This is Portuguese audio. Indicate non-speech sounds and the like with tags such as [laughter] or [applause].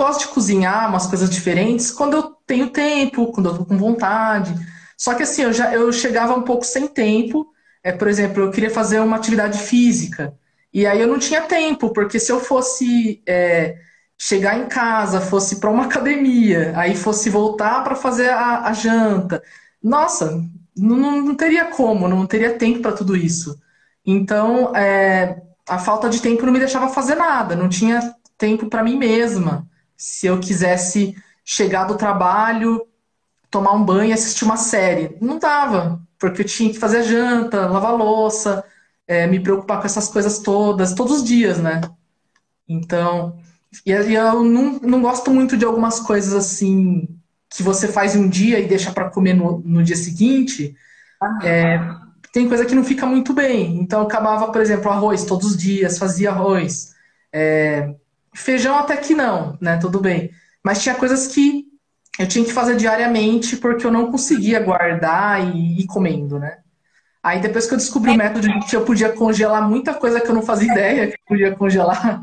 gosto de cozinhar umas coisas diferentes quando eu tenho tempo, quando eu tô com vontade. Só que assim, eu já eu chegava um pouco sem tempo. É, por exemplo, eu queria fazer uma atividade física. E aí eu não tinha tempo, porque se eu fosse é, chegar em casa, fosse para uma [laughs] academia, aí fosse voltar para fazer a, a, janta, nossa, não, não, teria como, não teria tempo para tudo isso. Então, é, a falta de tempo não me deixava fazer nada, não tinha tempo para mim mesma. Se eu quisesse chegar do trabalho, tomar um banho e assistir uma série, não dava, porque eu tinha que fazer a janta, lavar louça, é, me preocupar com essas coisas todas, todos os dias, né? Então, e eu não, não gosto muito de algumas coisas assim que você faz um dia e deixa para comer no, no dia seguinte. É, tem coisa que não fica muito bem. Então, eu acabava, por exemplo, arroz todos os dias, fazia arroz. É, feijão até que não, né? Tudo bem. Mas tinha coisas que eu tinha que fazer diariamente porque eu não conseguia guardar e ir comendo, né? Aí depois que eu descobri o método de que eu podia congelar muita coisa que eu não fazia [laughs] ideia que eu podia congelar.